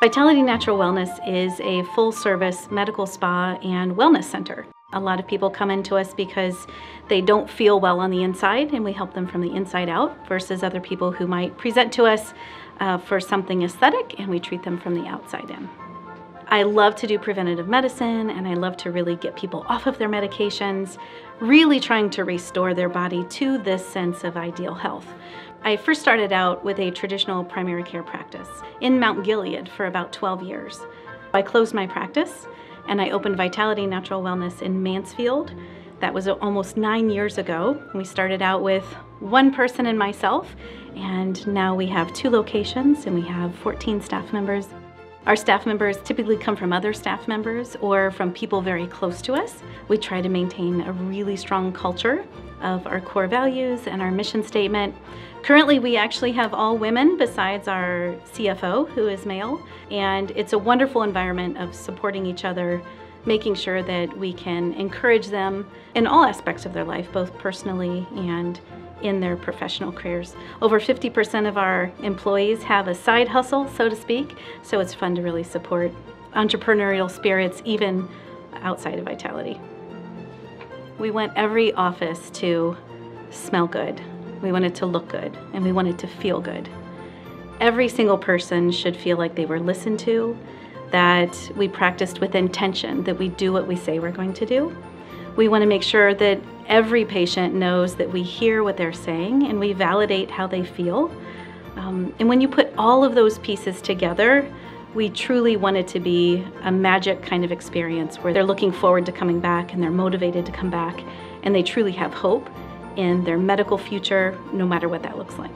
Vitality Natural Wellness is a full service medical spa and wellness center. A lot of people come into us because they don't feel well on the inside, and we help them from the inside out, versus other people who might present to us uh, for something aesthetic, and we treat them from the outside in. I love to do preventative medicine, and I love to really get people off of their medications, really trying to restore their body to this sense of ideal health. I first started out with a traditional primary care practice in Mount Gilead for about 12 years. I closed my practice and I opened Vitality Natural Wellness in Mansfield. That was almost nine years ago. We started out with one person and myself, and now we have two locations and we have 14 staff members. Our staff members typically come from other staff members or from people very close to us. We try to maintain a really strong culture of our core values and our mission statement. Currently, we actually have all women besides our CFO, who is male, and it's a wonderful environment of supporting each other, making sure that we can encourage them in all aspects of their life, both personally and in their professional careers. Over 50% of our employees have a side hustle, so to speak, so it's fun to really support entrepreneurial spirits even outside of Vitality. We want every office to smell good. We want it to look good and we want it to feel good. Every single person should feel like they were listened to, that we practiced with intention, that we do what we say we're going to do. We want to make sure that every patient knows that we hear what they're saying and we validate how they feel. Um, and when you put all of those pieces together, we truly want it to be a magic kind of experience where they're looking forward to coming back and they're motivated to come back and they truly have hope in their medical future, no matter what that looks like.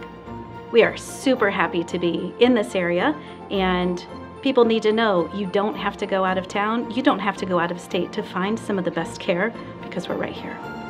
We are super happy to be in this area and people need to know you don't have to go out of town, you don't have to go out of state to find some of the best care because we're right here.